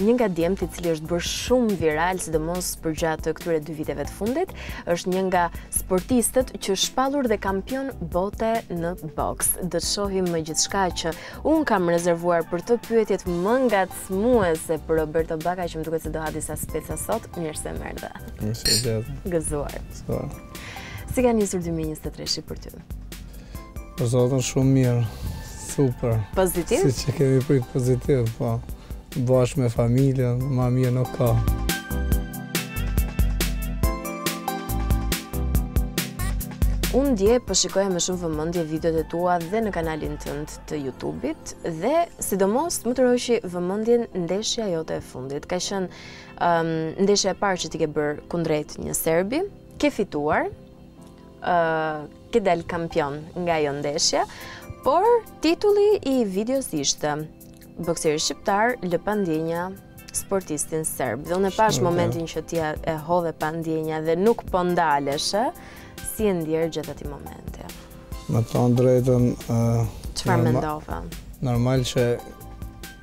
Një nga djemtë i cili është bërë shumë viral sidomos përgjatë këtyre dy viteve të fundit, është një nga sportistët që është shpallur dhe kampion bote në boks. Do të shohim gjithçka që unë kam rezervuar për të pyetjet më ngacmuese për Roberto Baka që më duket se do ha disa speca sot. Mirë se më erdhe. Mirë se më erdhe. Gëzuar. Gëzuar. Si ka nisur 2023-shi për ty? Për Zotin shumë mirë, super. Pozitiv? Siç e kemi pritë pozitiv, po. Bashkë me familjen, ma mirë nuk ka. Unë dje po shikoja me shumë vëmendje videot e tua dhe në kanalin tënd të Youtube-it dhe sidomos më tërhoqi vëmendjen ndeshja jote e fundit. Ka qenë Ndeshja e parë që ti ke bërë kundrejt një serbi, ke fituar, ke dalë kampion nga ajo ndeshje, por titulli i videos ishte Bokseri Shqiptar lë pa ndjenja sportistin serb. Dhe unë e pashë momentin që ti e hodhe pa ndjenja dhe nuk po ndaleshe, si je ndjerë gjatë atij momenti. Me të thonë të drejtën... Çfarë mendove? Normal që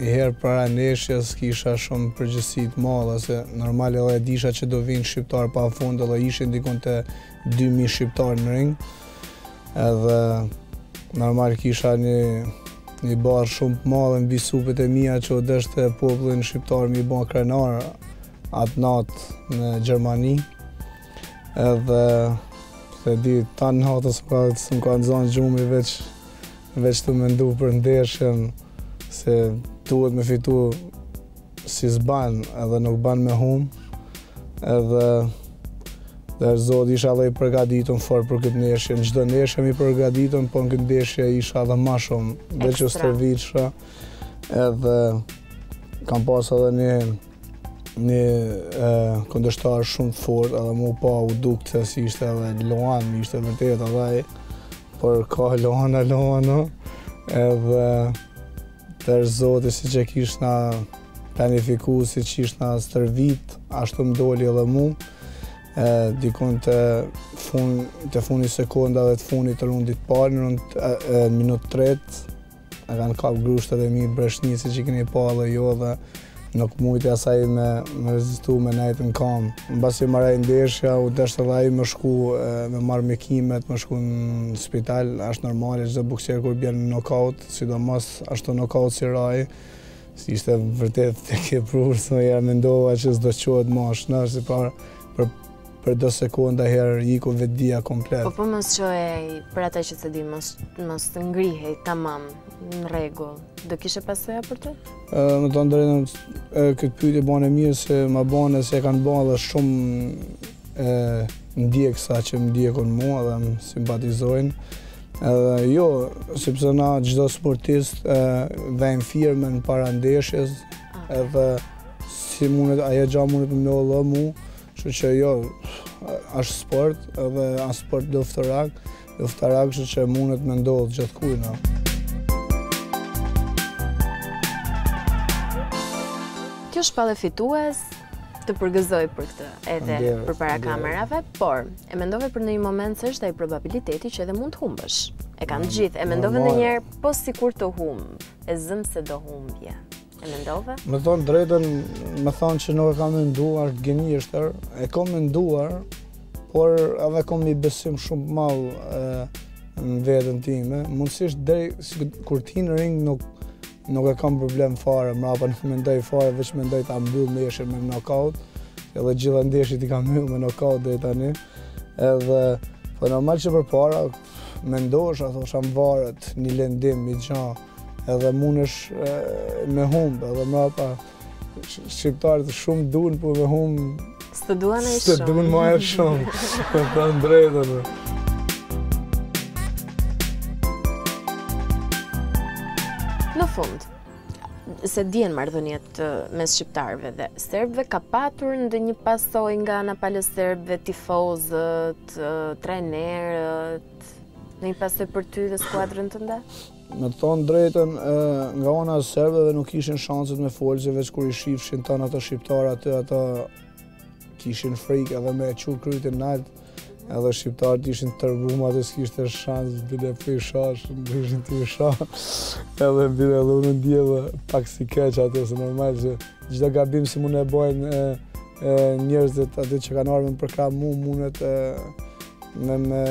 niherë para ndeshjes kisha shumë përgjegjësi të madhe, se normal edhe e dijsha që do vijnë shqiptarë pa fund edhe ishin dikun te 2.000 shqiptarë në ring, edhe normal kisha një një barrë shumë të madhe mbi supet e mija që u deshte popullin shqiptar me e ba krenar atë natë në Gjermani, Edhe te dy-tri net s'më ka zanë gjumi veç veç tu mendu për ndeshjen se duhet me fitu se s'ban edhe nuk ban me humb edhe dha Zoti isha dhe i përgatitun fort për këtë ndeshje në çdo ndeshje jam i përgatitun po në këtë ndeshje isha dhe ma shumë veç u stërvitsha edhe kam pas edhe një Një kundërshtar shumë të fortë, edhe me u pa u dukte se ishte edhe luan, m'ishte vërtet edhe e, por ka luan e luan, no? edhe deshti Zoti siç e kishna planifiku, siç ishna stërvit, ashtu më doli edhe mu, e, dikun te, fun, te fundi i sekondave të fundit të rundit të parë, në rund, e, e, minutë të tretë, E kanë kap grushtet e mi, breshni siç e keni pa dhe jo dhe nuk mujti assesi me, me rezistu me nejtë në kamë. Mbasi mbaroi ndeshja, u desht edhe ai me shku me marrë mjekimet, me shku në spital, ashtë normal, çdo boksier kur bjen në nokaut, sidomos asi nokauti si ra ai, se ishte vërtet të ke prurë, sinqerisht mendova që s'do çohet ma shë nërë, si parë, për Për do sekonda i iku vetëdija komplet. Po po mos çohej për ata që s'e dinë, mos mos të ngrihej tamam në rregull. Do kishe pasoja për të? Ë, me thon të drejtën këtë pyetje bane mirë se ma bane se ma kanë ba dhe shumë ndjekësa që më ndjekin mua dhe më simpatizojnë. Edhe jo, sepse na çdo sportist vejmë firmen para ndeshjes, edhe si mundet, ajo gja mundet me më ndodh mu, Kështu që jo, është sport dhe është sport luftarak, luftarak kështu që mundet me ndodhë gjithkujna. Ti u shpalle fitues, të përgëzoj për këtë edhe përpara kamerave, por e mendove për ndonjë moment se është ai probabiliteti që edhe mund të humbësh? E kanë të gjithë, e mendove ndonjëherë, po sikur të humb, e zëmë se do humbje. E mendove? Me thonë të drejtën, me thonë që nuk e kam menduar është gënjeshtër, e kam menduar, por edhe kam një besim shumë t'madh në veten time. Mundësisht, drej, si, kur t'hi në ring nuk, nuk e kam problem fare, mrapa nuk mendoj fare, veç mendoj ta mbyll ndeshjen me knockout, edhe gjitha ndeshjet i kam mbyllë me knockout deri tani. Edhe, po normal që përpara mendon, a thosha më varet një lendim, një gja, edhe mundësh me humbë, edhe mrapa shqiptarët shumë t'dun, po me humbë, s'të dun edhe shumë. S'të dun ma edhe shumë, me thon të drejtën, edhe. Në fund, se dihen marrëdhëniet mes shqiptarëve dhe serbëve, ka patur ndonjë pasojë nga ana e palës, serbëve, tifozët, trenerët, ndonjë pasojë për ty dhe skuadrën tënde? Me të thënë drejtën, nga ona e serbëve nuk ishin shanset me folë, se veç kur i shifshin tanë ata shqiptarë aty, ata kishin frikë edhe me e çu kryt nalt, edhe shqiptarët ishin të tërbum aty e s'kishte shansë, bile për i shashë, në ishin të i shashë, edhe bile edhe unë ndje dhe pak si keq aty se normal që gjitha gabimet si mune i bojnë njerëzit dhe atë që kanë ardhun përkrah mu, mune të... Me me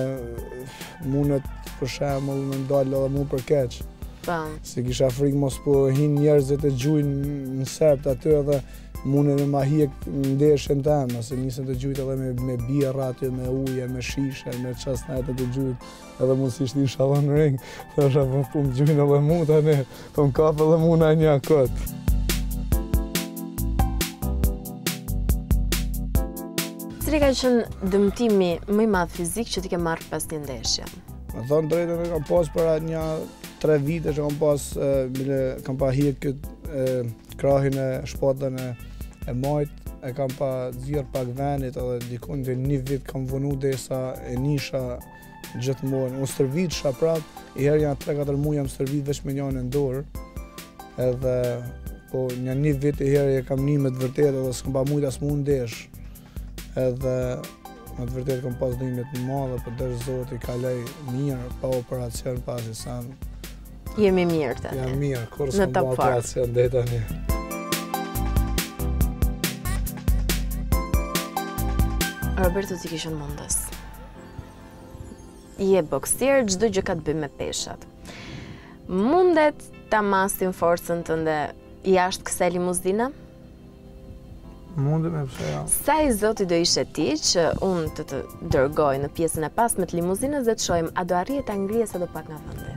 mundet për shemull me ndalë edhe mu për keq. Po. Po. Se kisha frikë mos po hinë njerëzit e gjujnë serbt aty edhe mundet me ma hjek ndeshjen teme, se nisën tu gjujtë edhe me, me birra aty, me uje, me shishe, me ça s'është tu gjujtë, edhe mund siç hina nalt në ring, thashë po më gjujnë edhe mu të Të më kap edhe mua një nokaut. Cili ka qenë dëmtimi më i madh fizik që ti ke marrë pas një ndeshje? Me thënë drejtën e kam pas para nja tre vite që kam pas, bile kam pas nxjerr këtë krahin e shpatën e, e majtë, e kam pas nxjerr pak venit edhe dikun dhe një vit kam vujt derisa e nisha Gjithmonë, unë stërvitsha prap, i herë nja 3-4 muj jam stërvit veç me njënën dorë, edhe po nja një vit i herë e kam ni me të vërtet edhe s'kam pas mujt as m'u ndesh, edhe me të vërtet kam pas dhimtë të madhe, po deshi zoti kaloi mirë, pa operacion, pa asni send. Jemi mirë tani. Jemi mirë, kur s'kam pa operacion, deri tani. Roberto ti ke qenë mundës. Je boksier, çdo gjë ka të bëjë me peshat. Mundet ta masim forcën tënde jashtë kësaj limuzina? Mundemi pse jo. Sa i zoti do ishe ti që unë të të dërgoj në pjesën e pasme të limuzinës dhe të shohim a do arrije ta ngrije sa do pak nga vendi?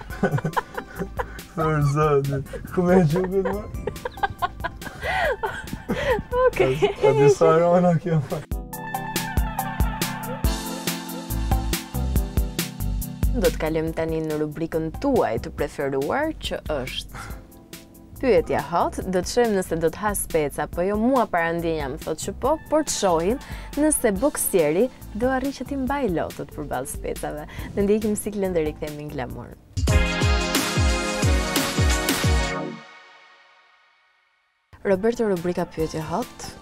Për zotin, ku me e gjukët më? Ok. A di sa rona kjo më? Do të kalojmë tani në rubrikën tuaj të preferuar që është... Pyetja hot, do të shohim nëse do të hajë speca apo jo mua parandjenja më thotë që po, por të shohim nëse boksieri do arrijë që t'i mbajë lotët përballë specave. Ndjekim siglën dhe rikthehemi në glamur. Roberto Rubrika Pyetja Hot,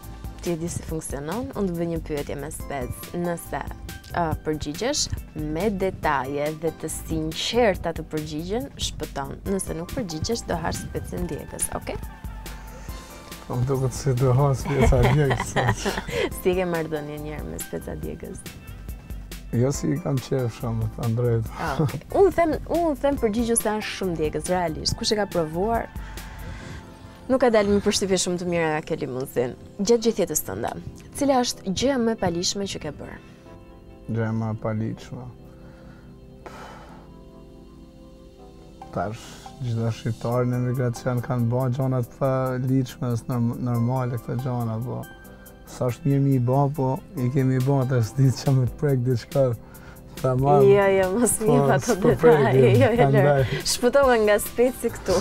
Ti e di si funksionon, unë të bëj një pyetje me spec, nëse uh, përgjigjesh me detaje dhe të sinqerta të përgjigjen, shpëton. Nëse nuk përgjigjesh, do hash specin djegës, oke? Okay? Po më duket si do ha speca djegës. si ke marrëdhënien njëherë me speca djegës? Jo s'i kam qejf shumë, të them drejt. Ah, okay. Unë them, un them përgjigju se janë shumë djegës, realisht. Kush i ka provuar, Nuk ka dalë me përshtypje shumë të mira nga kjo limuzinë, gjatë gjithë jetës tënde. Cila është gjëja më e paligjshme që ke bërë? Gjëja më e paligjshme. Tash çdo shqiptar në emigracion kanë ba gjana të paligjshme, është normale këto gjana, po. Sa është mirë me i ba, po i kemi ba, tash s'di çka me të prek dhe çka të marr. Jo, jo, mos po, një pa detaje jo, jo, jo, shpëtove nga speci këtu.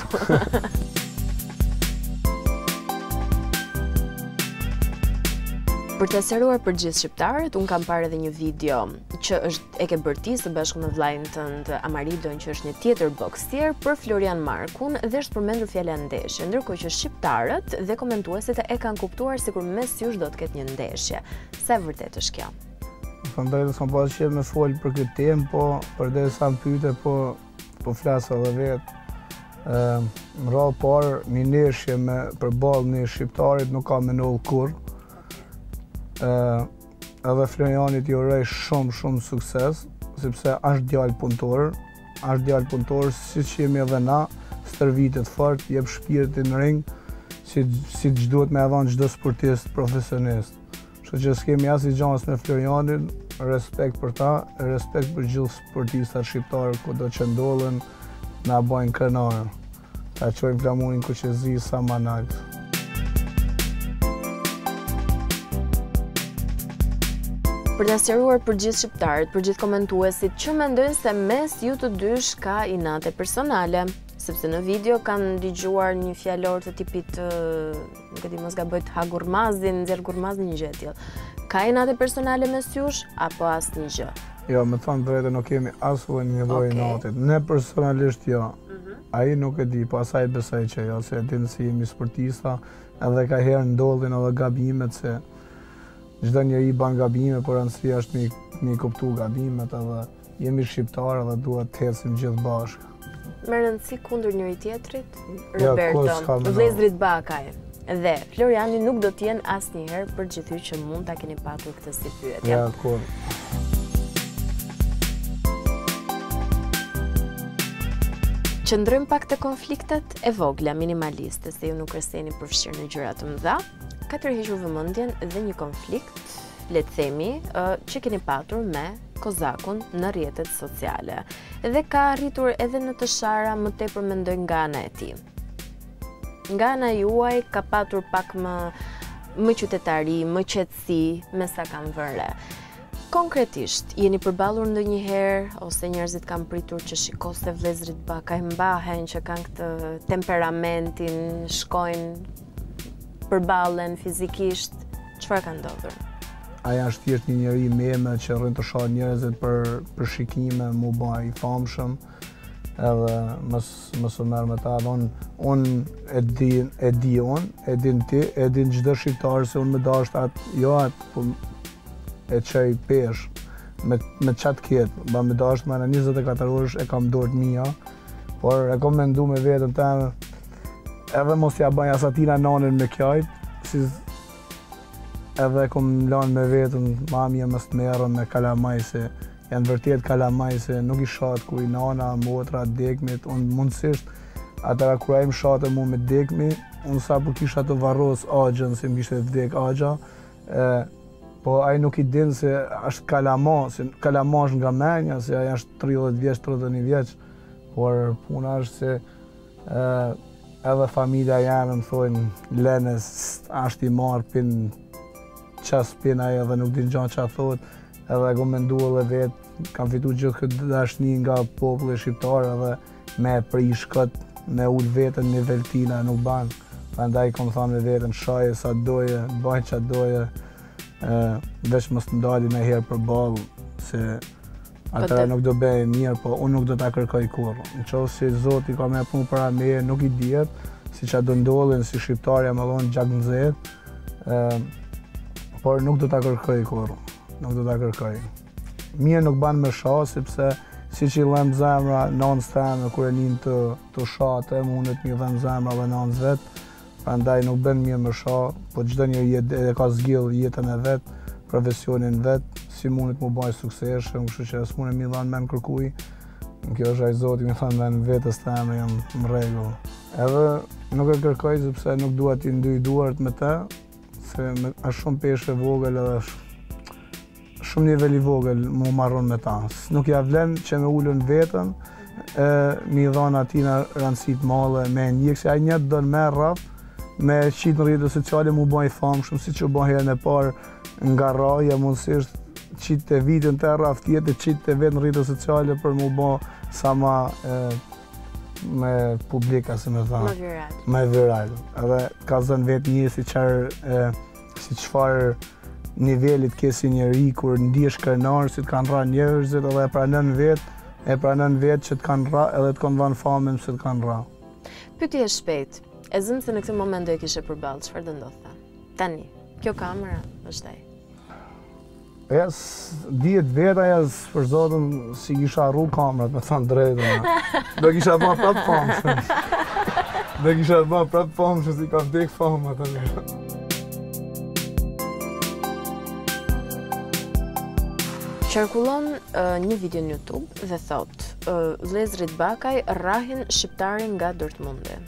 Për ta sqaruar për gjithë shqiptarët, unë kam parë edhe një video që është e ke bërë ti së bashku me vëllain tënd Amaridon që është një tjetër boks Tjerë për Florian Markun dhe është përmendur fjala ndeshje, ndërkohë që shqiptarët dhe komentuesit e kanë kuptuar sikur mes jush do të ketë një ndeshje. Sa e vërtetë është kjo? Me thënë drejt, s'kam pas qejf me fol për këtë temë, po përderisa më pyte, po, po flas edhe vetë. Në radhë të parë, një ndeshje me përballë një shqiptarit nuk ka me ndodh kurrë. Edhe Florianit i uroj shumë shumë sukses, sepse është djalë punëtor, është djalë punëtor siç jemi edhe na, stërvitet fort, jep shpirtin në ring, si si ç'duhet me dhan çdo sportist profesionist. Kështu që s'kemi asi gjanash me Florianin, respekt për ta, respekt për gjithë sportistat shqiptarë kudo që ndodhen, na bajnë krenarë. Ta çojmë flamurin kuqezi sa ma nalt. Për ta sqaruar për gjithë shqiptarët, për gjithë komentuesit që mendojnë se mes ju të dysh ka inate personale, sepse në video kanë dëgjuar një fjalor të tipit, nuk e di mos gaboj të ha gurmazin, nxjerr gurmazin një gjë e tillë. Ka inate personale mes jush apo asnjë gjë? Jo, me thanë drejt nuk kemi asnjë lloj inati. Ne personalisht jo. Ai nuk e di, pastaj besoj që jo, se e din se jemi sportista, edhe kaherë ndodhin edhe gabimet se çdo njeri ban gabime, por rëndësi është me i kuptu gabimet edhe jemi shqiptarë dhe duhet të ecim gjithë bashkë. Me rëndësi kundër njëri-tjetrit, jo, Roberto, vëllezërit Bakaj. Dhe Floriani nuk do të jenë asnjëherë për gjithë ju që mund ta keni patur këtë si pyetje. Jo, kurrë. Qëndrojmë pak te konfliktet e vogla minimaliste, se ju nuk para jeni përfshirë në gjëra të mëdha, ka tërhequr vëmendjen dhe një konflikt, le të themi, që keni patur me Kozakun në rrjetet sociale. Dhe ka arritur edhe në të shara më tepër mendoj nga ana e tij. Nga ana juaj ka patur pak më më qytetari, më qetësi, me sa kam vënë re. Konkretisht, jeni përballur ndonjëherë ose njerëzit kanë pritur që shiko se vëllezërit Bakaj mbahen që kanë këtë temperamentin, shkojnë përballen fizikisht, çfarë ka ndodhur? Ai është thjesht një njeri i mjerë që rrin tu sha njerëzit për për shikime, me u bë i famshëm. edhe mos, mos u merr me ta edhe unë un e di, e di unë, e din ti, e din çdo shqiptar se unë me dasht atë, jo atë, po e çaj peshk, me, me çat kjetë, ba me dasht me në 24 orësh e kam n'dorët mia, por e kam mendu me veten teme, edhe mos ja ba asaj tina nanën me kjajt, si edhe e kom lanë me veten, ma mirë mos të merrem me kalamaj se Janë vërtet kalama se nuk i shahet kujt nana, motra, dekmit, unë mundësisht atëherë kur ai m'shante mu me dekmi, unë sa po kisha varros agjën, se më kishte vdek agja, e, po ai nuk e din se është kalama, se kalama është nga menja, se ai është 30 vjeç, 31 vjeç, por puna është se e, edhe familja jeme më thojnë, lene se është i marrë, pin, Ça s'pin ai dhe nuk din gja ça thotë, edhe kom mendu edhe vet, kam fitu gjithë këtë dashni nga populli shqiptar edhe me prish këtë, me ul veten n'nivel tina nuk ban, prandaj kom thanë me veten shaje sa doje, baj ça doje, veç mos të dali nje herë përballë, se Atëherë nuk do bëhet mirë, po unë nuk do ta kërkoj kurrë. Në qoftë se Zoti ka me na pru përballë, nuk i dihet, se ça do ndodhin, si shqiptar jam edhe jom gjaknxehtë, ehm, por nuk do ta kërkoj kurrë, nuk do ta kërkoj. Mirë nuk ban me sha, sepse siç i dhemb zemra, nanës teme, kur e nin tu, tu sha atë, e mundet me i dhemb zemra dhe nanës vet, Prandaj nuk bën mirë me sha, po çdo njeri e e ka zgjedhur jetën e vet, profesionin vet, si mundet mu ba i suksesshëm, kështu që s'mune me i dhanë men kërkuj, qoftsha i zoti me i dhanë men vetës teme, jam në rregull. Edhe nuk e kërkoj sepse nuk dua t'i ndyj duart me të, se me, është shumë peshë e vogël edhe është shumë nivel i vogël m'u marrë un me ta. Nuk ja vlen që me ul un veten, e, me i dhonë atina rëndësi t'madhe, me ndjekë, se ai njet e don me rraf, me qitë në rrjete sociale, me bo famë, shumë siç bëri herën e parë nga rrahja, mundësisht që ta, veten të rraf tjetri, qite vetë në rrjete sociale, për m'u bo sa ma e, më publike, si me thanë. Më viral. Më viral. Edhe ka zënë veten si qërë, Si çfarë nivelit ke si njeri kur ndjesh krenar se të kanë rrah njerëzit edhe e pranon vet, e pranon vet që të kanë rrah edhe të kanë dhanë famën se të kanë rrah. Pyetje e shpejtë, e zëmë se në këtë moment do e kishe përballë, çfarë do ndodhte? Tani, kjo kamera është ai. E s'dihet valla, për zotin s'i kisha ru kamrat me thënë drejtën. Do kisha bërë prapë famë. Do kisha bërë prapë famë që se i ka vdek fama atij. Qarkullon një video në YouTube dhe thotë Vëllezërit Bakaj rrahin shqiptarin nga Dortmundi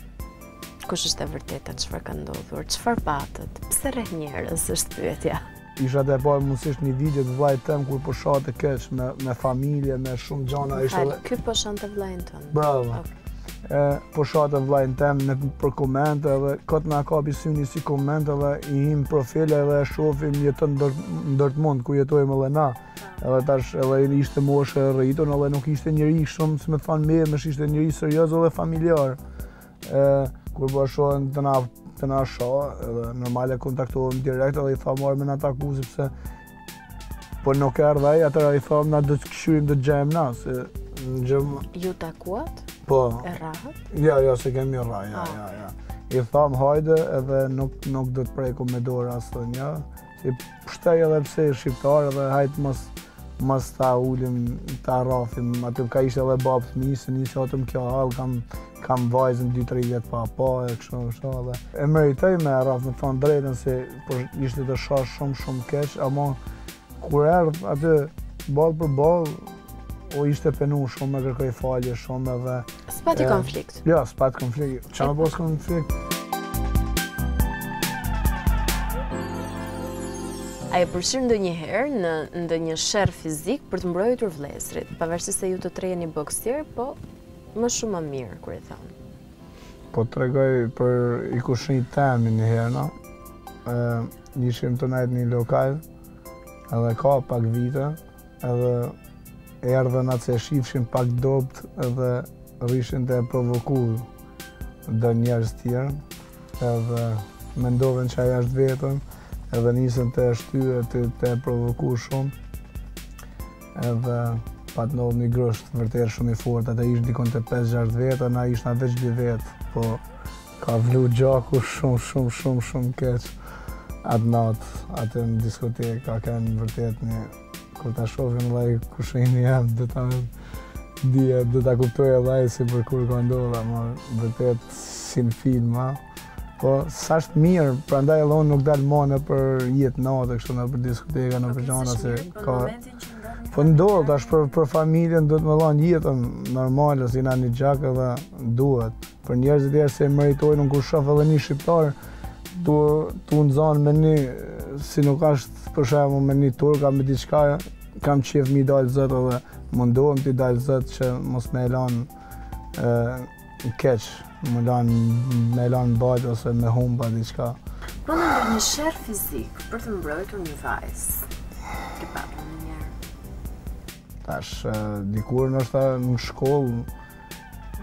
kush është e vërteta, çfarë ka ndodhur, çfarë patët, pse rreh njerëz është pyetja. Isha tu e pa mundësisht një video të vllait tem kur po shante keq me, me familje, me shumë gjana. Ishte Fal, ky po shante vllain tënd? Bravo. Okay. Po shante vllain tem nëpër komente dhe këtë nga ka pisu një si komente dhe i him profil edhe e shofim jeton n'Dortmund ku jetojmë dhe na. Edhe tash edhe ishte moshë e rritun edhe nuk ishte njeri shumë, si me të thanë me, mësh ishte njeri serioz dhe familjar. E, kur po shohim tu na, tu na sha, edhe normal e kontaktuam direkt edhe i thamë mor me na taku, sepse po nuk erdh ai, atëherë i tha na do të kqyrim do të gjejmë na, se në gjejmë... Ju takuat? Po. E rrahët? Jo, jo, s'e kemi rrah, jo, ah. jo, jo. I thamë hajde edhe nuk, nuk do të prekim me dorë asnjë, Si pështoi edhe pse shqiptar edhe hajt mos mos ta ulim, ta rrafim, aty ka ishte edhe babë fëmije, se nisi ai tu m'kja hall, kam, kam vajzën 2-3 vjet pa pa, e kështu e kështu edhe. E meritoi me rraf, me thanë drejtën, se për, po ishte tu sha shumë, shumë keq, ama kur erdh aty, ballë për ballë, Po ishte penu shumë, më kërkoi falje shumë edhe... S'pati konflikt? Jo, s'pat konflikt. Ça me pasë konflikt? A je përfshirë ndonjëherë në ndonjë sherr fizik për të mbrojtur vëllezërit, pavarësisht se ju të tre jeni boksierë, po më shumë më mirë, kur i thonë? Po të tregoj për i kushri temin njëherë, no? Ishim tu nejt n'një lokal, edhe ka pak vite, Edhe erdhën ata se shifshin pak dobt edhe rrishin tu e provoku dhe njerëz tjerë edhe mendoven që ai është vetën edhe nisën tu e shty e tu, tu e provoku shumë edhe pat ndodh një grusht vërtet shumë i fort ata ishin dikun te 5-6 veta na ishna veç 2 vetë po Ka vlu gjaku shumë shumë shumë shumë keq atë natë, atë në diskotekë, ka kënë vërtet një kur ta shohin vllai kushrini jem do ta di do ta kuptoj vllai se për kur ka ndodhur ama vërtet si në filma po s'është mirë prandaj edhe unë nuk dal më nëpër jetë nate kështu nëpër diskoteka nëpër gjana se ka po ndodh tash për për familjen duhet me dhanë jetën normal se jena një gjak edhe duhet Për njerëzit e jashtëm s'e meritojnë, unë kur shof edhe një shqiptar, tu, tu u nxanë me një, si nuk është për shembull me një turk a me diçka, kam qejf me i dalë zot dhe mundohem t'i dal zot që mos me e lanë keq, me e lanë, me e lanë n'baltë ose me humb a diçka. Po në ndonjë sherr fizik për të mbrojtur një vajzë, ke patë ndonjëherë? Tash, dikur në është në shkollë,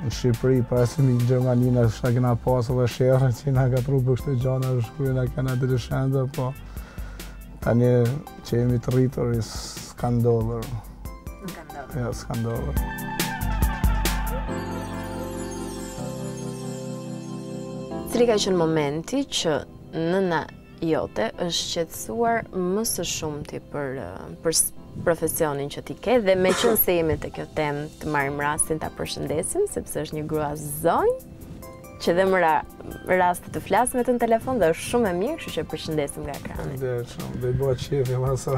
Në Shqipëri, para se me ik në Gjermani, ndoshta kena pas edhe sherre, që na ka gjet truri për kësi gjana, në shkru nga kena dhe lëshendë, po tani që jemi të rritur, s'ka ndodhur. S'ka ndodhur. Jo, s'ka ndodhur. Cili ka qenë momenti që nëna jote është shqetësuar më së shumti për për profesionin që ti ke dhe meqenëse jemi te kjo temë të marrim rastin ta përshëndesim, sepse është një grua zonjë, që edhe më ra rasti të flas me të në telefon dhe është shumë e mirë, kshu që e përshëndesim nga ekrani. Dhe shumë, dhe i bëhet qejfi pa masë.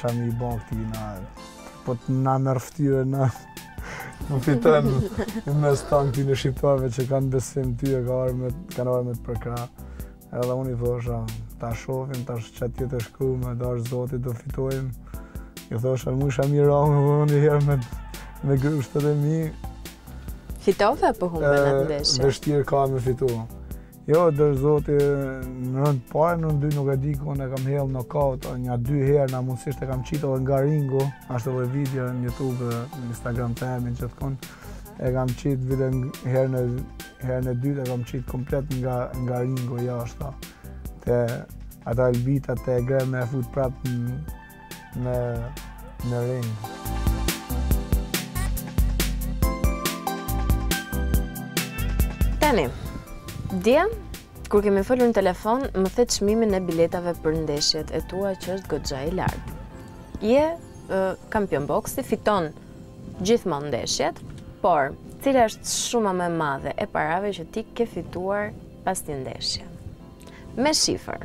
Qa mi i bon këti na... Po të na marrë ftyrën... Me fitu në mes tanë atyne shqiptarëve që kanë besim ty e kanë ardh me, kanë ardh me të përkrah. Edhe unë i thosha, ta shofim, ta shoh ça të jetë e shkrume, dashtë Zoti do fitojmë. I thosha, mu isha mirë ra, o me vëmë një herë me, me grushtet e mi. Fitove apo humbe në atë ndeshje? Vështirë kam me fitu. Jo, do Zoti, në raund parë, në raund dy nuk e di ku e kam hedh nokaut, nja dy herë mundësisht e kam qitë dhe nga ringu, asht dhe video në Youtube, në Instagram temin që dikun, e kam qitë videon herën, herën e dytë, e kam qitë komplet nga, nga ringu, ja asht te. Te, ata e luta ta ngre me e fut prapë në në në ring. Tani, dje, kur kemi folur në telefon, më the çmimin e biletave për ndeshjet e tua që është goxha i lartë. Je uh, kampion boksi, fiton gjithmonë ndeshjet, por cila është shuma më e madhe e parave që ti ke fituar pas një ndeshje? Me shifër.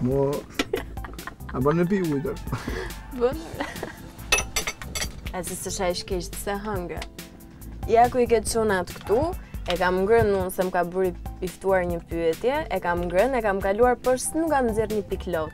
Mo... A bën me pi ujë? Bën. As s'e shaj shkaku se hëngre. Ja ku i ke çunat këtu, e kam ngrënë unë se më ka bërë i ftuari një pyetje, e kam ngrënë, e kam kaluar por se nuk kam nxjerr një pikë lot.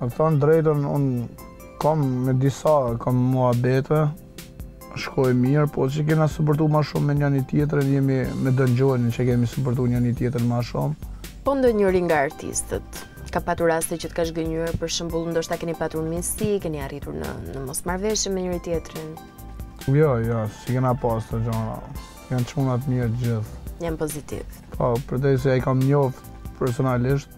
Me të thanë drejtën, unë kam me disa, kam muhabete, shkoj mirë, po s'kena suportu ma shumë me njani-tjetrin, jemi me Don Xhonin që kemi suportu njani-tjetrin ma shumë. Po ndonjëri nga artistët, ka patur raste që të ka zhgënjyer, për shembull, ndoshta keni patur miqësi, keni arritur në, në mosmarrëveshje me njëri-tjetrin? Jo, jo, s'i kena pas kto gjana, janë çuna të mirë gjithë. Janë pozitivë. Po, për ata që i kam njoft personalisht,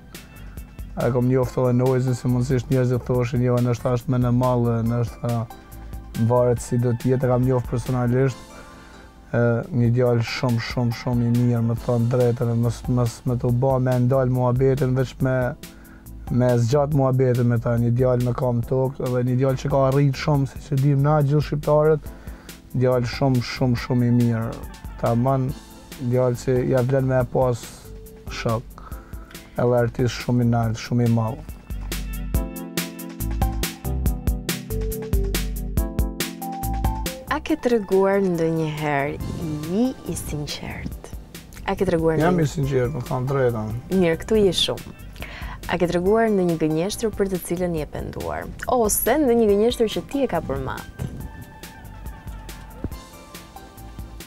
E kam njoftë edhe Noizyn se mundësisht njerëzit thoshin jo, është ashtu mendjemadh, është, varet si do t'jetë, e kam njoftë personalisht, një djalë shumë, shumë, shumë i mirë, me thonë t'drejtën, me s', me s', me ta ba me ndalë muhabetin, veç me, me zgjatë muhabetin me ta, një djalë me kamë n'tokë, dhe një djalë që ka arritë shumë, siç e dimë na gjithë shqiptarët, djalë shumë, shumë, shumë i mirë, tamam, Djalë që ia vlen me e pas shok Edhe artist shumë i naltë, shumë i madh A ke treguar ndonjëherë, ji i sinqertë? A ke treguar ndo... Jam i sinqertë, me thonë t'drejtën Mirë, këtu ji shumë A ke treguar ndonjë gënjeshtër për të cilën je penduar? Ose ndonjë gënjeshtër që ty të ka përmbytë?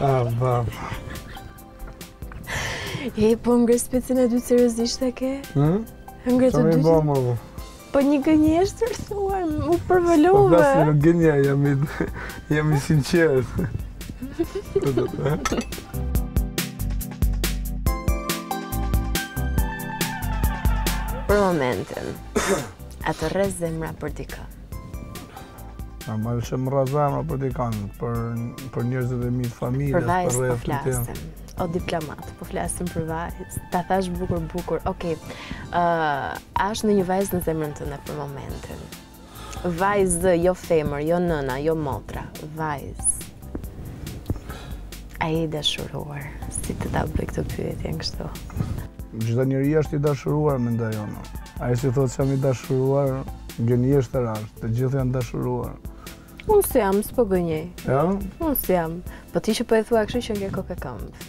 Ah, ba. E, po ngre specin e dytë seriozisht e ke? Hmm? Ngre të dytin? Sa me bo, Po një gënjeshtër të uar, u përvëlove. Po flasë në gënja, jam i, jam i sinqertë. Për momentin, a të rreh zemra për dikë. Normalisht më rreh zemra për dikënd, për, për njerëzit e mi të familjes, për vajzë pra po flasim, o diplomat, po flasim për vajzë, ta thash bukur, bukur, okej, uh, a është ndonjë vajzë në zemrën tënde për momentin, vajzë, jo femër, jo nëna, jo motra, vajzë, A je i dashuruar, si të ta bëj këtë pyetjen kështu? Çdo njeri është i dashuruar, mendoj unë. Ai si thotë që s'jam i dashuruar, gënjeshtër asht, të gjithë janë dashuruar. Unë s'jam, s'po gënjej. Jo? Unë s'jam. Po ti që po e thua kështu që gënjen kokë e këmbë.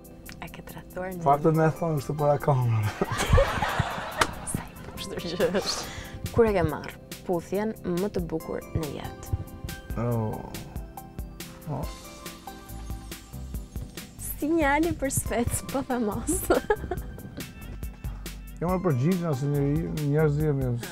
A ke tradhtuar në... Çfarë ti më thua kështu para kamerës. Sa i poshtër që është. Kur e ke marrë puthjen më të bukur në jetë? Oh. Oh. Sinjali për spec, po the mos. Jam përgjigjë nëse njeri, njerëz, njerëz.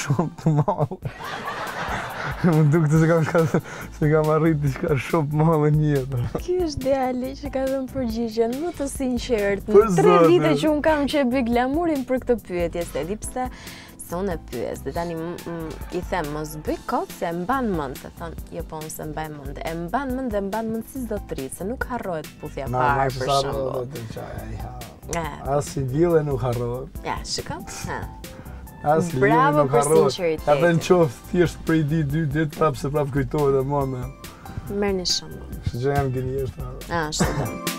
shumë të madh. M'u dukte se kam çka se kam arrit diçka shumë të madhe në jetë. Ky është djali që ka dhënë përgjigjen më të sinqertë. Në tre vite që unë kam që e bëj glamurin për këtë pyetje, s'e di pse se unë e pyes, dhe tani i them, mos bëj kot se e mban mend, se thon, jo po unë s'e mbaj mend, e mban mend dhe mban mend si çdo njeri, se nuk harrohet puthja e parë për shembull. Asi djali nuk harrohet. Ja, shikon? Ha. Asi djali nuk harrohet. Ka dhe në qoftë thjesht për dy dy ditë prapë se prapë kujtohet e ma me. Mirë shumë. Shë gjë jam gini eshtë. A, shë të.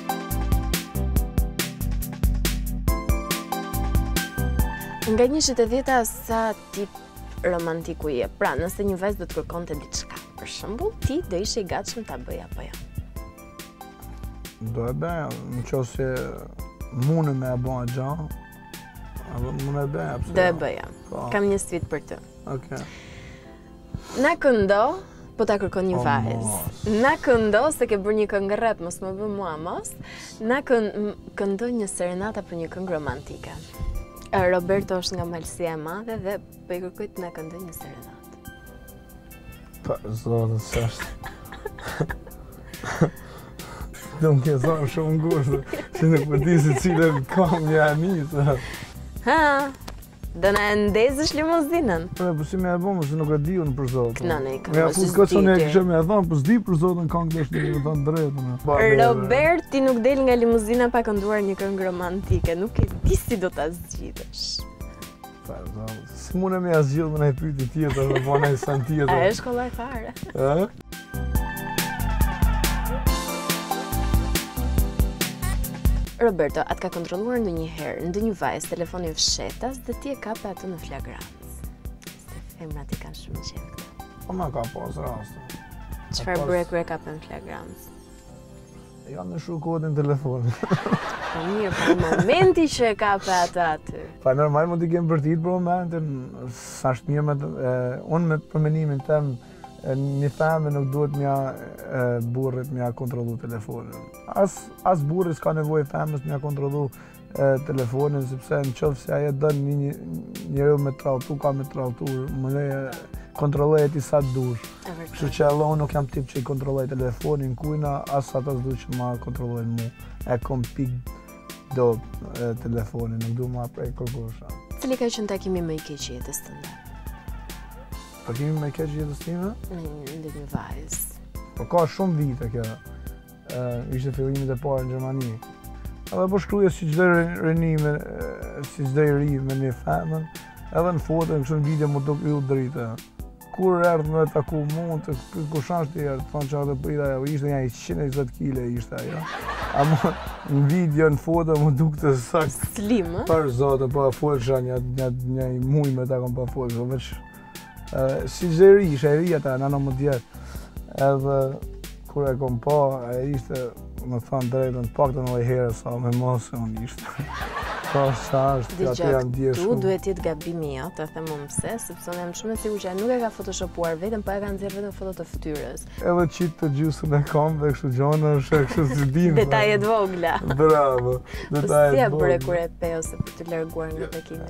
Nga njëshi te dhjeta sa tip romantiku je. Pra, nëse një vajzë do të kërkonte diçka, për shëmbull, ti do ishe i gatshëm ta bëje apo jo. Do e bëja, në qoftë se muj me e ba gja, apo muj e bëja, pse? Do e bëja, po. kam një sfidë për të. Oke. Na këndo, po ta kërkon një po, vajzë. Na këndo se ke bërë një këngë rap, mos më bë mua mos. Na këndo një serenatë, pra një këngë romantike. Roberto është nga Malësia e Madhe dhe po i kërkoj të na këndojë një serenatë. Pa, zonë, së është... Do më ke zonë shumë ngurë, si nuk për di si cilë e kam një anisë. Ha, do në ndezë është limuzinën. Po, po si me e bomë, si nuk e di unë për zonë. Këna ne, këna me është zdi ti. Me e kështë me e thonë, po zdi për zonë në kongë është një thonë drejtë. Robert, ti nuk del nga limuzina pa kënduar një këngë romantike, nuk e di si do të zgjidhësh. S'mun me e zgjidhë më një pytje tjetër dhe po një sen tjetër. E, është kollaj fare. E? Roberto, a të ka kontrolluar ndonjë herë ndonjë vajzë, telefonin fshehtas dhe ti e kape atë në flagrancë. Se femrat e kanë shumë qejf. Po më ka pasë rast. Çfarë bëre kur e kape në flagrancë? Ja ndrrova kodin telefonit. Po mirë, po momenti që e kape atë aty. Po normal mund t'i kem bërtit për momentin, sa është mirë me të... Unë, për mendimin tem, një femën nuk duhet me ia burrit me ia kontrollu telefonin. As, as burri s'ka nevojë femnës me ia kontrollu telefonin, sepse në qoftë se e ka ndër mend një një njeri me tradhtu, ka me tradhtu, mun e kontrolloje ti sa të dush. Kështu që vallahi nuk jam tip që i kontrolloj telefonin, kujna, as s'du që t'ma kontrollojë mu. E kom pikë të dobët telefonin, nuk du ma prek kërkush. Cili ka qënë takimi më i keq i jetës tënde? Takimi më i keq i jetës teme? Me një vajzë. Po ka shumë vite kjo. ishte fillimet e parë në Gjermani. Edhe po shkruja si çdo i ri me, si çdo i ri me një femën, edhe në foto, në kështu në video m'u dukke drita. Kur erdh me u taku mund të këtë kushan shtë jërë, të thonë që e prita jo, ishte një 120 kile ishte ajo. Ama në video, në foto, m'u duk taksak. Slim? Për zotë, po a folësha një, një, një, një muj më takon po a folësha, veç si zë ri, isha i ri atëherë, nano më djetë. Edhe, kur e kom po, e ishte, me thonë drejtën, për të parën herë, sa me mos e unë ishte. Po, sa është, ja të janë dje shumë. Dhe duhet të jetë gabimi, ja, të themi mamës, sepse unë jam shumë e sigur që nuk e ka photoshopuar vetëm, po e ka nxjerrë vetëm foto të ftyrës. Edhe qitë të gjysën e kom, dhe kështu gjonë, është e kështu si dimë. Detajet vogla. Bravo, detajet vogla. Po si e bërë kur e pe, se për të larguar në pekinë?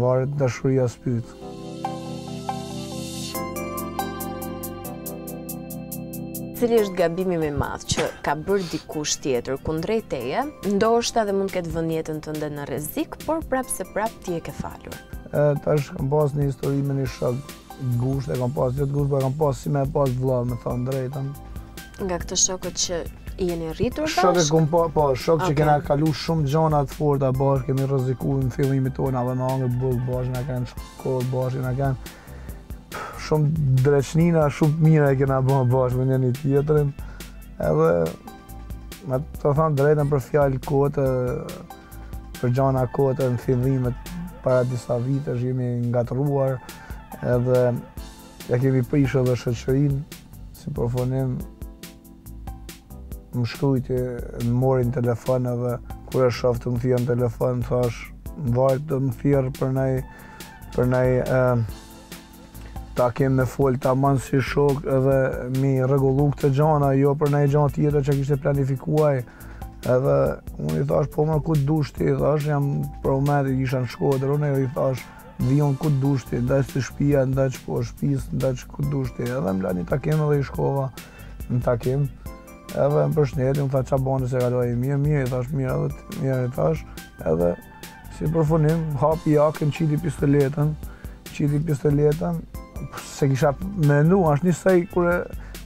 Varet dashuria s'pyt. Cili është gabimi më i madh që ka bërë dikush tjetër kundrejt teje, ndoshta dhe mund të ketë vënë jetën tënde në rrezik, por prapë se prapë ti e ke falur. E, tash kam pas një histori me një shok të ngushtë, e kam pas jo të ngushtë, po e kam pas si me e pas vlla, me thonë drejtën. Nga këta shokët që jeni rritur bashkë? Shok e kam po, po, shok që kena kalu shumë gjana të forta bashkë, kemi rreziku në fillimet tona, edhe kena hangër bukë bashkë, kena shku bashkë, kena shumë dreqnina, shumë të mira e kena bërë bashkë me njëni-tjetrin, edhe me të thanë drejtën për fjalë kote, për gjana kote në fillimet, para disa vite, jemi ngatërruar, edhe E kemi prish edhe shoqninë, si përfundim, më shkrujti, më mori në telefon edhe, kur e shof tu më thirr në telefon, thash, valla do më thirr për naj, për naj takim me fol taman si shok edhe me i regullu këto gjana, jo për naj gja tjetër që kishte planifiku ai, edhe unë i thash, po more ku dush ti, i thash, jam për umet, isha në Shkodër, unë i thash, Vij un ku dush ti, n'daç te shpia, n'daç poshtë shpis, n'daç ku dush ti. Edhe më la një takim edhe i shkova në takim. Edhe më përshneti, më tha ça bane si kalove mirë, mirë i thash, mirë edhe ti mirë i thash. Edhe si përfunim, hapi xhakën, qiti pistoletën, qiti pistoletën, s'e kisha menu, ashtë njisoj kur,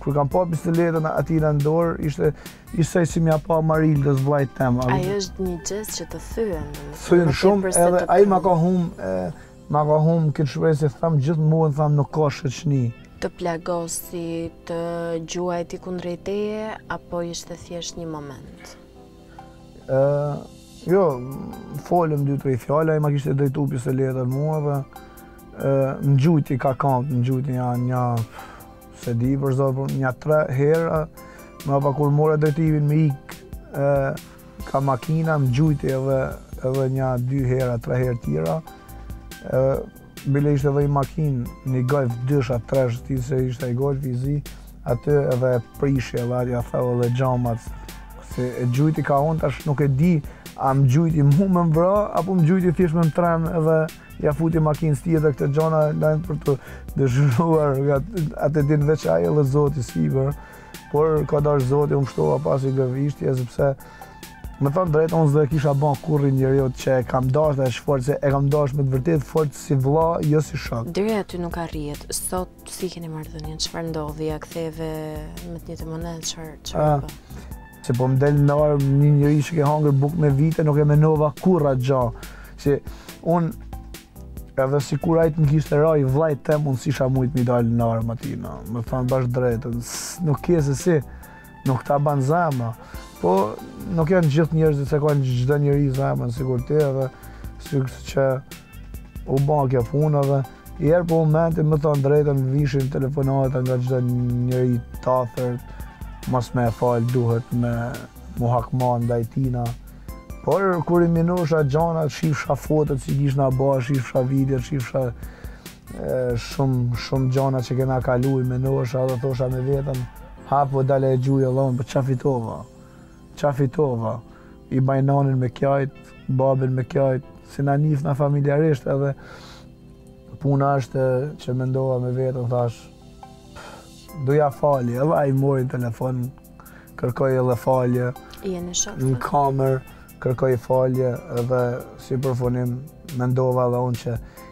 kur kam pa pistoletën atij në dorë, ishte Njisoj si me ia pa Marildos vllajt tem. Ai është një gjest që të thyen. Thyen shumë edhe ai ma ka hum ma ka hum këtë shpresë tham gjithmonë tham nuk ka shoqni. Të plagosi, të gjuajti kundrejt teje apo ishte thjesht një moment. Ë jo, folëm dy tre fjalë, ai ma kishte drejtuar pistoletën mua dhe ë më gjujti ka kamt, më gjujti nja një S'e di për zotin, po nja tre herë, më pa kur mora drejtimin me ikë, ka makina, më gjujti edhe, edhe nja dy herë, tre herë tjera, bile ishte edhe ni makinë, një golf dysh a tresh, di se ishte ni golf i zi, aty edhe prishi, edhe atij ia theu edhe xhamat, se e gjujti ka unë, tash nuk e di, a më gjujti mu me m'vra, apo më gjujti thjesht me më trem edhe, ja futi makinës ti edhe këto gjana larg për të dëshiruar atë din veç ai dhe zoti si bërë por ka dash zoti unë pështova pa asnji gërvishtje sepse me thanë drejtën unë s'do e kisha bon kurrë një njeriu që e kam dash dhe shumë fort se e kam dash me të vërtit fort si vla jo si shok Deri aty nuk arrihet sot si e keni marrëdhënien çfarë ndodhi a u ktheve me të njëjtën mënyrë çfarë çfarë Se po më del në armë një njeri që ke hangër bukë me vite, nuk e menova kurrë atë gjo. Se unë, edhe sikur ai t'i kishte ra vllait tem, unë s'isha mujtë me i dalë në armë atina, me thanë bash të drejtën, nuk ke se si, nuk ta ban zemra. Po, nuk janë gjithë njerëzit s'e kanë gjithë njeri zemrën, sikur ti edhe, siç u ba kjo punë edhe. Njëherë po në momentin me thonë drejtën vishin telefonata nga çdo njeri t'afërt, mos me e fal duhet me m'u hakmarrë ndaj tina. Por kur i menosha gjana, shifsha fotot që kishna ba, shifsha videot, shifsha shumë shumë gjana që kena kalu i menosha dhe thosha me veten, hë po dola e gjujta, lëmë, por po ça fitova? Ça fitova? E baj nanin me kjajt, babin me kjajt, se na njifna familjarisht edhe puna është që mendova me vetën thash do ia fali edhe ai mori n'telefon kërkoi edhe falje jeni shokë në kamerë kërkoi falje edhe si përfunim mendova edhe unë që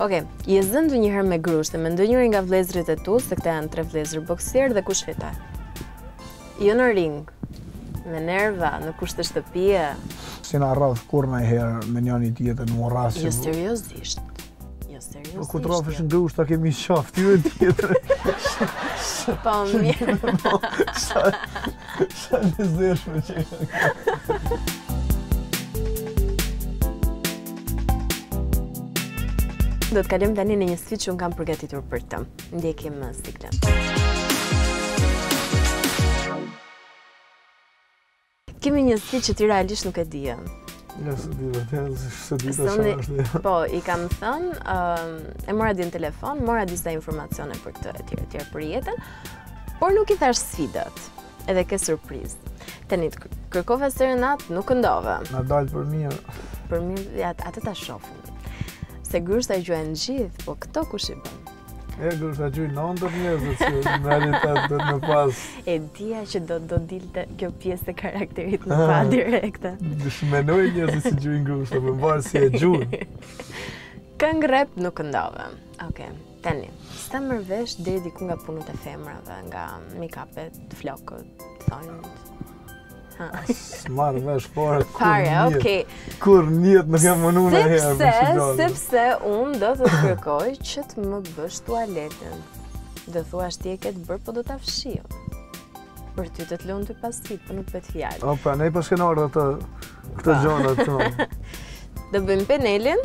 Ok, je zënë ti ndonjëherë me grushte, me ndonjërin nga vllezërit e tu, se këta janë tre vllezër boksierë dhe kush fitoi. Jo në ring, me nerva, në kushte shtëpie. S'jena rrah kurrë nji herë me njëni-tjetrin, më rras që... Jo seriosisht. Jo seriosisht. Po ku të rrahësh ti në grushte, ta kemi shef, ty e tjetër. Po, mirë. Sa të zëshme që janë Do të kalim tani në një sfidë që unë kam përgatitur për të. Ndjekim siglën. Kemi një sfidë që ti realisht nuk e di. Ja s'e di vërtet, s'e di ç'lojë është dhe. Po, i kam thënë, e mora dje në telefon, mora disa informacione për të e tjera e tjera për jetën, Por nuk i thash sfidat, edhe ke surprizë. Tenit kërkova serenatë, nuk këndove. Na daltë për mirë. Për mirë, ja, atë ta shofim. Se gërrsa i gjuajnë gjithë, po këto kush i bën. E gërsa gjuajnë në ndërgjegje, dhe çon në realitet dhe më pas. E dija që do të dilte kjo pjesë e karakterit në pa direkte. S'mendoj njerëz dhe që gjuajnë gërsa, po varet si e gjuajnë. Këngë rep nuk këndove. Oke. Tani, s'ta mërë vesh dhe diku nga punët e femrave, nga make-upet, flokët, thonjët. S'marr vesh, por e kurrë jo, okay. kurrë s'e kam menu nji herë. Sepse, sepse unë do të kërkoj që të më bësh tualetin. Dhe thua është e ke të bërë, po do ta fshij. Për ty të të lënë të pasit, për po nuk për të fjallë. O, pra, ne i përshkenë po orë dhe të këtë gjonë atë. Do bëjmë penelin,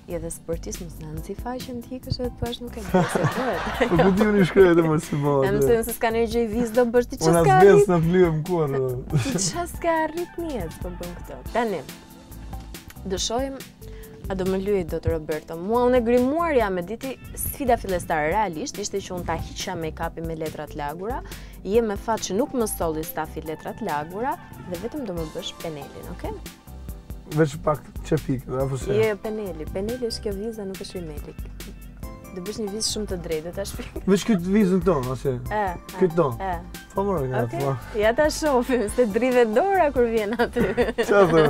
Je dhe sportist më se nëzi faqën të ikësh dhe të thuash nuk e bërë se bërë. Po ku ti unë i shkërë edhe më si bërë. E më se nëse s'ka një gjë i vizë do bërë ti që s'ka rritë. Unë asë vizë në të lyëm kuar. Ti që s'ka rritë njëtë për po bënë këtë. Tani, dëshojmë, a do më lyejë dot Roberto. Mua unë e grimuar jam e diti sfida fillestare realisht, ishte që unë ta hiqa make-upin me letra të lagura, je me fat që nuk më solli stafi letra të lagura dhe vetëm do më bësh penelin, okej? Okay? Veç pak që fikë, dhe apo se? Je, peneli, peneli është kjo vizë dhe nuk është rimeli. Do bësh një vizë shumë të drejtë, dhe ta shpikë. Veç këtë vizë në tonë, ose? E, e. Këtë tonë? E. Po mërë, nga të po. Ja ta shofim, se dridhet dora kur vjen aty. Ça thu?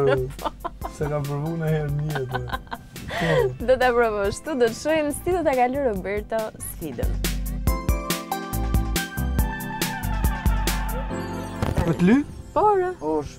S'e kam provu nji herë në jetë, dhe. Do ta provosh, këtu do të shohim si do ta kalojë Roberto sfidën. Këtë ly? Por, është.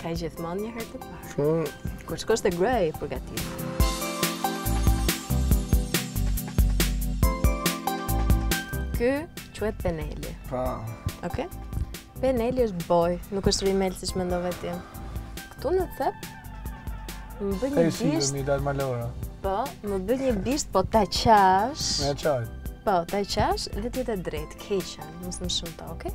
Ka gjithmonë një herë të parë. Po. Kur të shkosh te gruaja je i përgatitur. Ky quhet peneli. Po. Okej. Okay? Peneli është bojë, nuk është rimel siç mendove ti. Ktu në cep më bën një bisht. Ai s'i më del, malora. Po, më bën një bisht po ta qash. Me e qa. Po, ta qash dhe të jetë e drejtë, keqen, mos më shëmto, okay?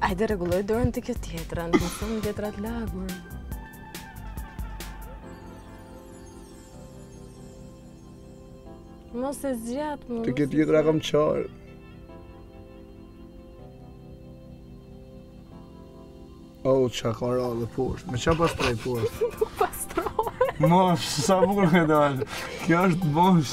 Hajde rregulloje dorën te kjo tjetra, më jepni letra të lagur. Mos e zgjat më. Te kjo tjetra e kam qarë. Oh, ça ka ra dhe poshtë, me ça e pastroj poshtë? Nuk e pastroj. Mos, sa bukur më del, kjo është mos.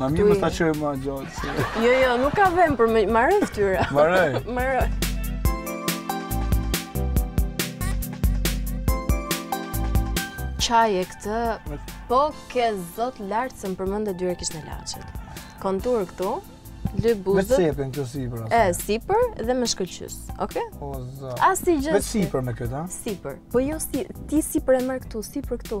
Ma mirë më ta qërë ma gjotë. Jo, jo, nuk ka vend për me... Mbaroi fytyra. Mbaroi? Mbaroi. Qaje këtë, po ke zot lartë se më përmende dy herë kishe lajka. Kontur këtu, ly buzët. Me cepin të sipër. E, sipër dhe me shkëlqyes, oke? O zot. Asnjë gjë. Me sipër me këtë, a? Sipër. Po jo, si, ti sipër e merr këtu, sipër këtu.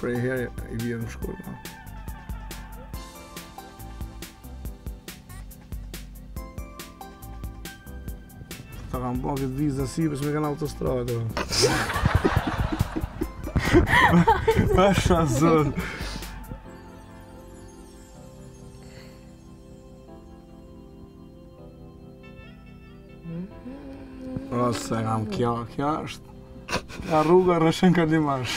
Përherë i vjen në shkollë. No. Ta kam bërë këtë vizë në Sibës me kanë autostradë. Ha ha Ose kam kjo, kjo është Nga rruga rëshën ka një mash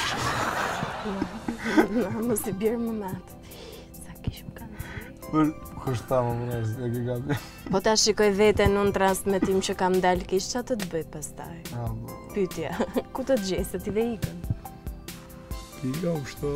Nga më si bjerë më matë Sa kishmë ka në Kështë ta më mërë, e ki ka bjerë Po ta shikoj vete në në transmitim që kam dalë kishë që të të bëjë pas taj Pytja, ku të gjejë se ti dhe ikën Ti ga u shtë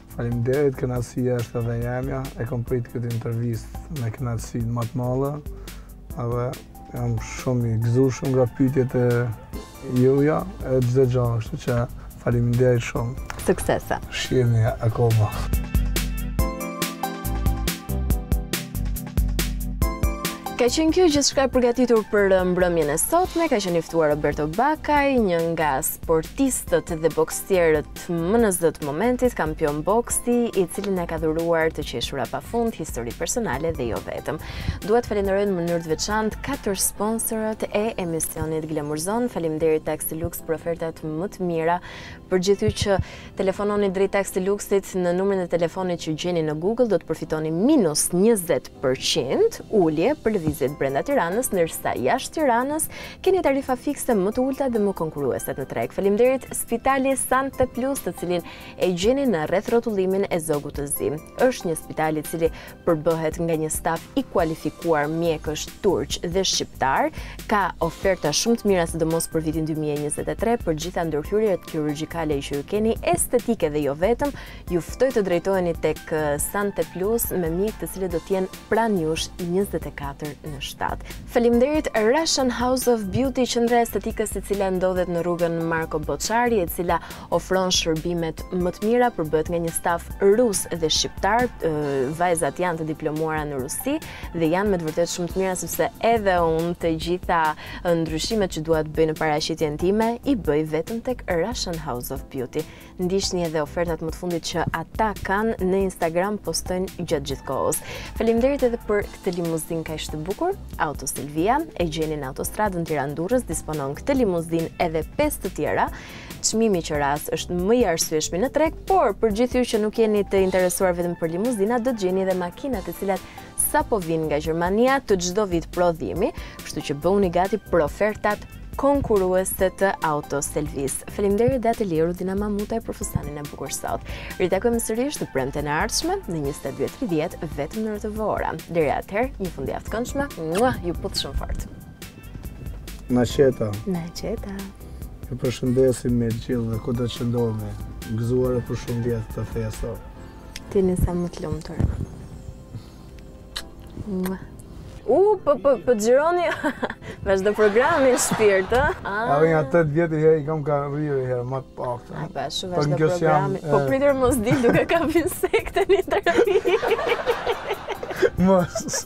Faleminderit, kënaqësi është edhe jemja. E kam prit këtë intervistë me kënaqësi më të madhe. Edhe jam shumë i gëzushëm nga pyetjet e juja e çdo gja, kështu që faleminderit shumë. Suksese. Shihemi akoma. Ka qenë kjo gjithçka e përgatitur për uh, mbrëmjen e sotme, ka qenë i ftuar Roberto Bakaj, një nga sportistët dhe boksierët më në zë të momentit kampion boksi, i cili na ka dhuruar të qeshura pa fund, histori personale dhe jo vetëm. Dua të falenderoj në mënyrë të veçantë katër sponsorët e emisionit Glamour Zone. Faleminderit Taxi Lux për ofertat më të mira. Për gjithë ju që telefononi drejt Taxi Luxit në numrin e telefonit që gjeni në Google do të përfitoni minus 20% ulje për lëvizjet brenda Tiranës, ndërsa jashtë Tiranës Keni tarifa fikse më të ulëta dhe më konkurrueset në treg. Faleminderit Spitali Sante Plus, të cilin e gjeni në rrethrrotullimin e Zogut të Zi. Është një spital i cili përbëhet nga një staf i kualifikuar mjekësh turq dhe shqiptar. Ka oferta shumë të mira sidomos për vitin 2023 për gjitha ndërhyrjet kirurgjikale që ju keni, estetike dhe jo vetëm. Ju ftoj të drejtoheni tek Sante Plus me mjekë të cilët do të jenë pranë jush 24 në 7. Faleminderit Russian House of Beauty, qendra e estetikës e cila ndodhet në rrugën Marko Boçari, e cila ofron shërbimet më të mira përbëhet nga një staf rus dhe shqiptar. Vajzat janë të diplomuara në Rusi dhe janë me të vërtetë shumë të mira sepse edhe unë të gjitha ndryshimet që dua të bëj në paraqitjen time i bëj vetëm tek Russian House of Beauty. ndiqni edhe ofertat më të fundit që ata kanë në Instagram postojnë gjatë gjithë kohës. Faleminderit edhe për këtë limuzinë kaq të bukur, Auto Silvia, e gjeni në autostradën Tiranë-Durrës, disponon këtë limuzinë edhe pesë të tjera. Çmimi i qirasë është më i arsyeshmi në treg, por për gjithë ju që nuk jeni të interesuar vetëm për limuzina, do të gjeni edhe makina të cilat sapo vijnë nga Gjermania të çdo vit prodhimi, kështu që bëhuni gati për ofertat konkuruese të Auto Selvis. Faleminderit dhe atë liru Dina Mamutaj për fustanin e bukur sot. Ritakohemi sërish të premten e ardhshme në 22.30 vetëm në RTV Ora. Dere atëher, një fundjavë të këndshme, mua, ju puth shumë fort. Ja qeta. Ja qeta. Ju përshëndesim të gjithëve ku të qëndroni. Gëzuar e për shumë vjet festat. T'i keni sa më të lumtura. U, po po po xhironi. Vazhdo programin shpirt, ë. A vjen atë të vjetë herë i kam ka rrirë herë më të pak. Ai pa shumë vazhdo programin. Po prit ore mos di duke ka vin sekte në terapi. Mos.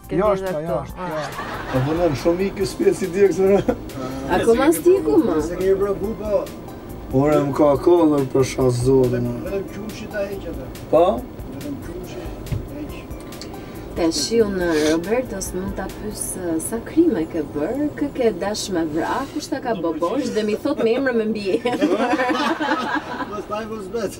Jo, është, jo, jo, është, jo. Po vonon shumë ky speci djeg zëra. A ku mas ti ku më? Se kemi bërë buba. Ore më ka kohë për shas zonë. Vetëm qumshti ta heq atë. Po? Vetëm qumshti heq. Tashi unë Roberto s'mund ta pys sa krime ke bër, kë ke dash me vra, kush ta ka bo borxh dhe m'i thot me emër me mbi. Mos taj mos bëhet.